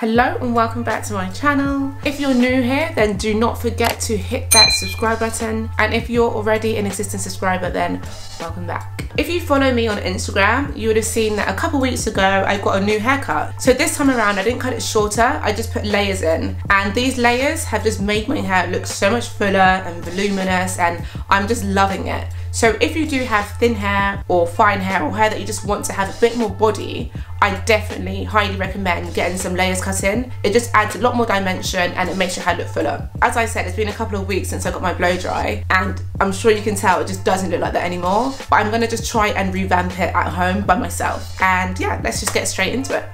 Hello and welcome back to my channel. If you're new here, then do not forget to hit that subscribe button. And if you're already an existing subscriber, then welcome back. If you follow me on Instagram, you would have seen that a couple weeks ago, I got a new haircut. So this time around, I didn't cut it shorter, I just put layers in. And these layers have just made my hair look so much fuller and voluminous and I'm just loving it. So if you do have thin hair or fine hair or hair that you just want to have a bit more body, I definitely highly recommend getting some layers cut in. It just adds a lot more dimension and it makes your hair look fuller. As I said, it's been a couple of weeks since I got my blow dry and I'm sure you can tell it just doesn't look like that anymore. But I'm gonna just try and revamp it at home by myself. And yeah, let's just get straight into it.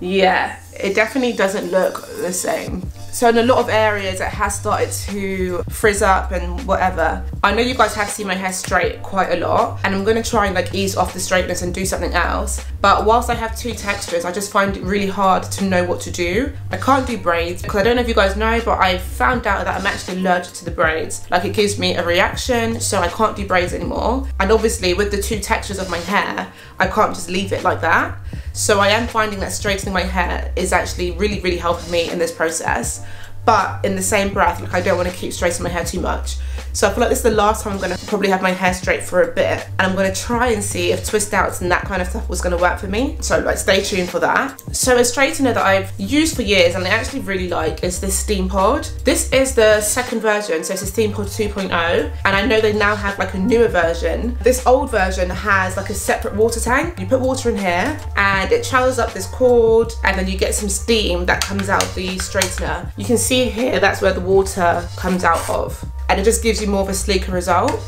Yeah, it definitely doesn't look the same. So in a lot of areas it has started to frizz up and whatever. I know you guys have seen my hair straight quite a lot and I'm gonna try and like ease off the straightness and do something else. But whilst I have two textures, I just find it really hard to know what to do. I can't do braids because I don't know if you guys know, but I found out that I'm actually allergic to the braids. Like it gives me a reaction, so I can't do braids anymore. And obviously with the two textures of my hair, I can't just leave it like that. So I am finding that straightening my hair is actually really, really helping me in this process but in the same breath, like I don't want to keep straightening my hair too much. So I feel like this is the last time I'm gonna probably have my hair straight for a bit. And I'm gonna try and see if twist outs and that kind of stuff was gonna work for me. So like stay tuned for that. So a straightener that I've used for years and I actually really like is this Steampod. This is the second version, so it's a Steampod 2.0. And I know they now have like a newer version. This old version has like a separate water tank. You put water in here and it travels up this cord and then you get some steam that comes out the straightener. You can see here, that's where the water comes out of and it just gives you more of a sleeker result.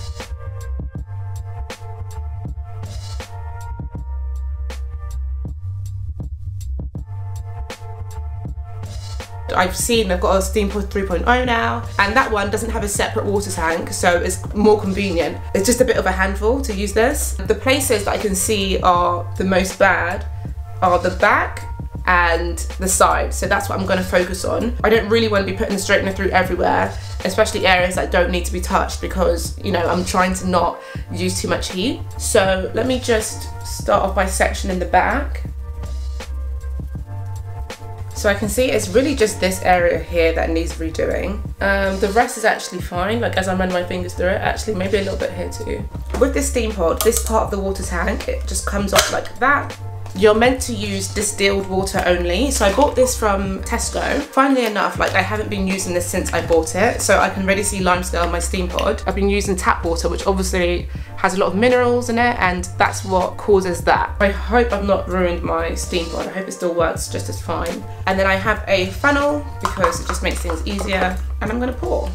I've seen I've got a Steampod 3.0 now and that one doesn't have a separate water tank so it's more convenient. It's just a bit of a handful to use this. The places that I can see are the most bad are the back and the sides. so that's what I'm going to focus on. I don't really want to be putting the straightener through everywhere especially areas that don't need to be touched because you know I'm trying to not use too much heat. So let me just start off by sectioning the back. So I can see it's really just this area here that needs redoing. Um, the rest is actually fine, like as I run my fingers through it, actually maybe a little bit here too. With this steam pod, this part of the water tank, it just comes off like that you're meant to use distilled water only. So I bought this from Tesco. Funnily enough, like I haven't been using this since I bought it. So I can already see limescale on my steam pod. I've been using tap water, which obviously has a lot of minerals in it and that's what causes that. I hope I've not ruined my steam pod. I hope it still works just as fine. And then I have a funnel because it just makes things easier and I'm gonna pour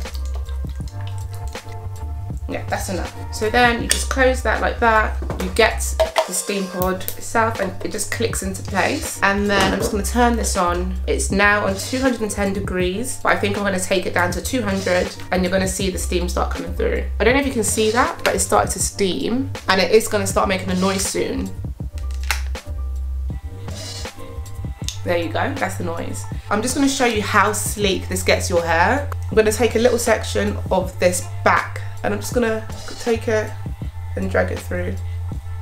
yeah that's enough. So then you just close that like that. You get the steam pod itself and it just clicks into place. And then I'm just going to turn this on. It's now on 210 degrees but I think I'm going to take it down to 200 and you're going to see the steam start coming through. I don't know if you can see that but it started to steam and it is going to start making a noise soon. There you go, that's the noise. I'm just gonna show you how sleek this gets your hair. I'm gonna take a little section of this back and I'm just gonna take it and drag it through.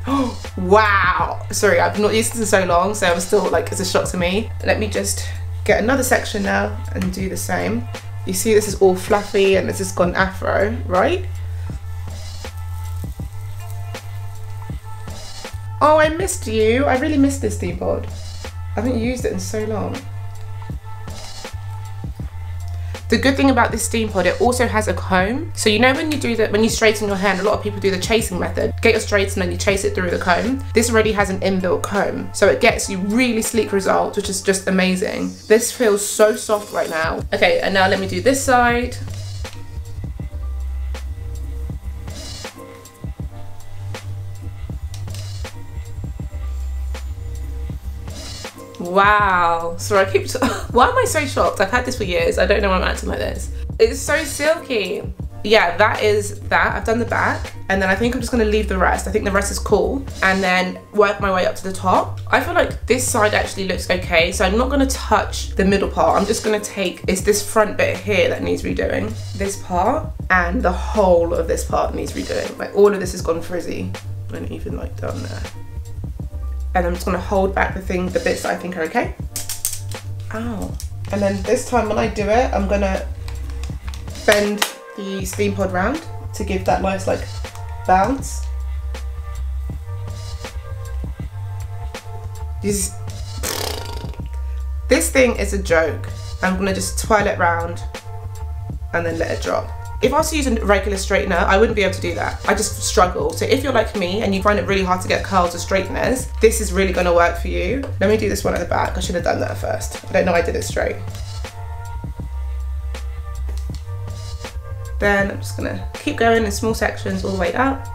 Oh, wow. Sorry, I've not used this in so long, so I'm still like, it's a shock to me. Let me just get another section now and do the same. You see this is all fluffy and this has gone afro, right? Oh, I missed you. I really missed this pod. I haven't used it in so long. The good thing about this steam pod, it also has a comb. So you know when you do that, when you straighten your hair, a lot of people do the chasing method. Get your straighten and you chase it through the comb. This already has an inbuilt comb. So it gets you really sleek results, which is just amazing. This feels so soft right now. Okay, and now let me do this side. Wow. So I keep. why am I so shocked? I've had this for years. I don't know why I'm acting like this. It's so silky. Yeah, that is that. I've done the back and then I think I'm just gonna leave the rest. I think the rest is cool and then work my way up to the top. I feel like this side actually looks okay. So I'm not gonna touch the middle part. I'm just gonna take, it's this front bit here that needs redoing. This part and the whole of this part needs redoing. Like all of this has gone frizzy and even like down there. And I'm just gonna hold back the thing, the bits that I think are okay. Ow. And then this time when I do it, I'm gonna bend the steam pod round to give that nice like bounce. This, this thing is a joke. I'm gonna just twirl it round and then let it drop. If I was to use a regular straightener, I wouldn't be able to do that. I just struggle. So if you're like me and you find it really hard to get curls or straighteners, this is really gonna work for you. Let me do this one at the back. I should have done that first. I don't know I did it straight. Then I'm just gonna keep going in small sections all the way up.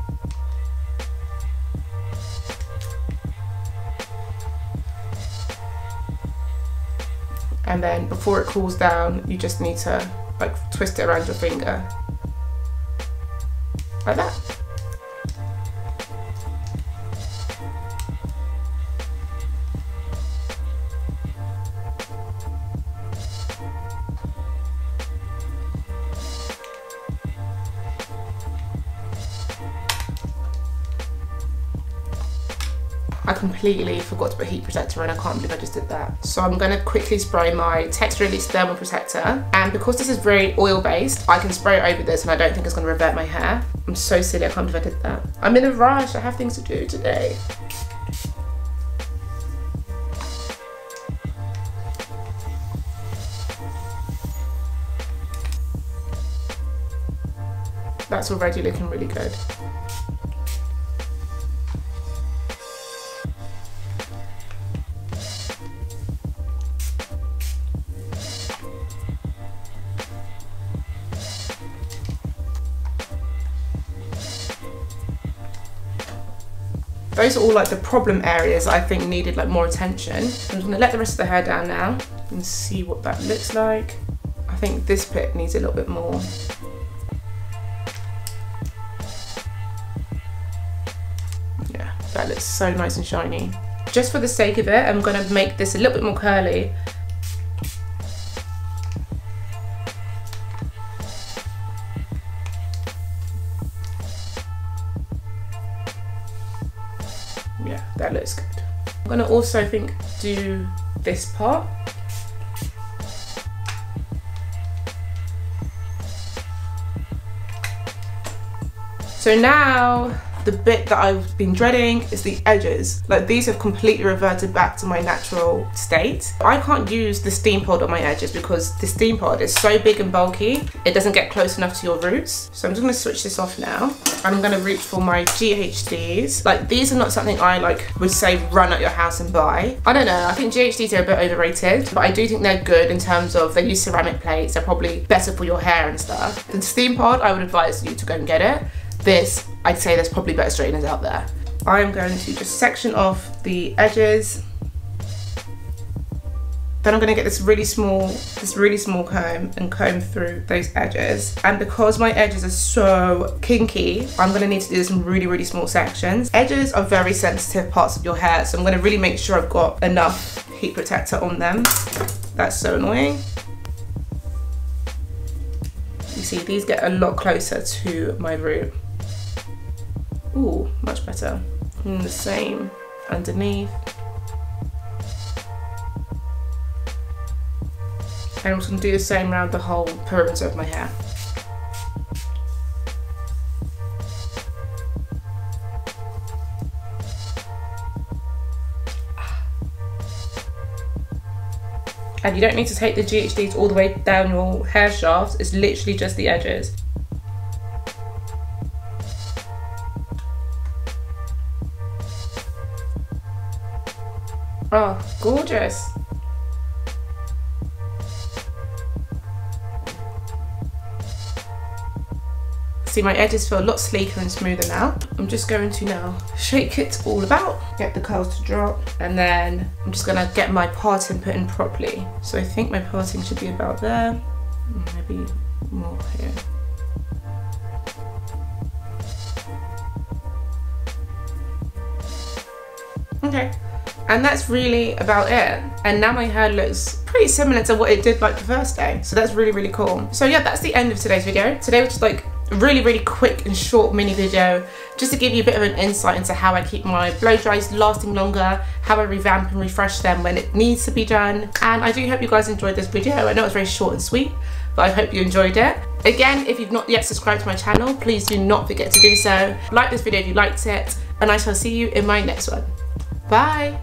And then before it cools down, you just need to like twist it around your finger. Like that. Completely forgot to put heat protector on. I can't believe I just did that. So I'm gonna quickly spray my Texture Release Thermal Protector. And because this is very oil based, I can spray over this and I don't think it's gonna revert my hair. I'm so silly, I can't believe I did that. I'm in a rush, I have things to do today. That's already looking really good. Those are all like the problem areas I think needed like more attention. I'm gonna let the rest of the hair down now and see what that looks like. I think this bit needs a little bit more. Yeah, that looks so nice and shiny. Just for the sake of it, I'm gonna make this a little bit more curly that looks good. I'm gonna also think do this part. So now the bit that I've been dreading is the edges. Like these have completely reverted back to my natural state. I can't use the steam pod on my edges because the steam pod is so big and bulky, it doesn't get close enough to your roots. So I'm just gonna switch this off now. I'm gonna reach for my GHDs. Like these are not something I like would say run at your house and buy. I don't know, I think GHDs are a bit overrated, but I do think they're good in terms of they use ceramic plates, they're probably better for your hair and stuff. The steam pod, I would advise you to go and get it. This, I'd say there's probably better straighteners out there. I'm going to just section off the edges. Then I'm gonna get this really small, this really small comb and comb through those edges. And because my edges are so kinky, I'm gonna need to do some really, really small sections. Edges are very sensitive parts of your hair, so I'm gonna really make sure I've got enough heat protector on them. That's so annoying. You see, these get a lot closer to my root. Ooh, much better. And the same underneath. And I'm just gonna do the same around the whole perimeter of my hair. And you don't need to take the GHDs all the way down your hair shafts, it's literally just the edges. Oh, gorgeous. See, my edges feel a lot sleeker and smoother now. I'm just going to now shake it all about, get the curls to drop, and then I'm just gonna get my parting put in properly. So I think my parting should be about there, maybe more here. Okay, and that's really about it. And now my hair looks pretty similar to what it did like the first day. So that's really, really cool. So yeah, that's the end of today's video. Today was just like a really, really quick and short mini video just to give you a bit of an insight into how I keep my blow dries lasting longer, how I revamp and refresh them when it needs to be done. And I do hope you guys enjoyed this video. I know it's very short and sweet, but I hope you enjoyed it. Again, if you've not yet subscribed to my channel, please do not forget to do so. Like this video if you liked it, and I shall see you in my next one. Bye!